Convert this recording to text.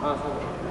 啊，是的。